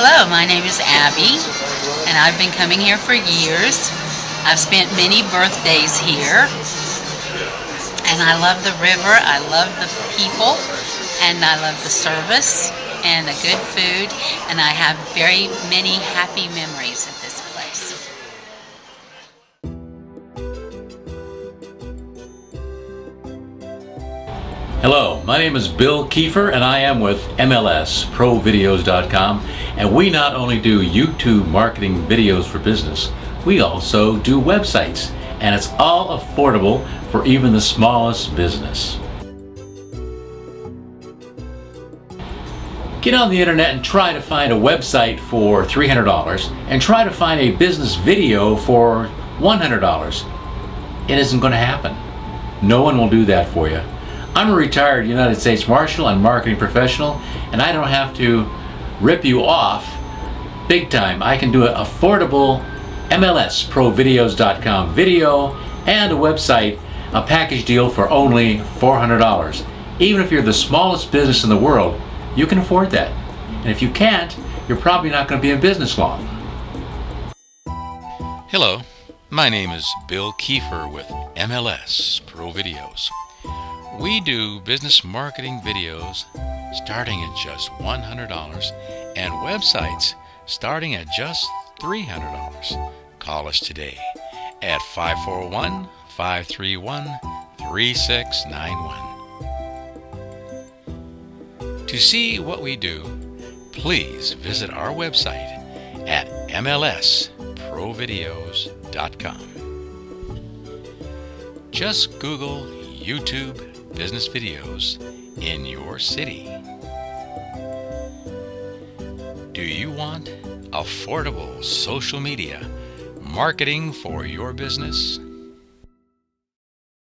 Hello, my name is Abby, and I've been coming here for years. I've spent many birthdays here, and I love the river, I love the people, and I love the service and the good food, and I have very many happy memories at this Hello, my name is Bill Kiefer and I am with MLSProVideos.com and we not only do YouTube marketing videos for business, we also do websites and it's all affordable for even the smallest business. Get on the internet and try to find a website for $300 and try to find a business video for $100. It isn't going to happen. No one will do that for you. I'm a retired United States Marshal and marketing professional, and I don't have to rip you off big time. I can do an affordable MLSProVideos.com video and a website, a package deal for only $400. Even if you're the smallest business in the world, you can afford that. And if you can't, you're probably not going to be in business long. Hello, my name is Bill Kiefer with MLS Pro Videos. We do business marketing videos starting at just $100 and websites starting at just $300. Call us today at 541 531 3691. To see what we do, please visit our website at mlsprovideos.com. Just Google YouTube business videos in your city. Do you want affordable social media marketing for your business?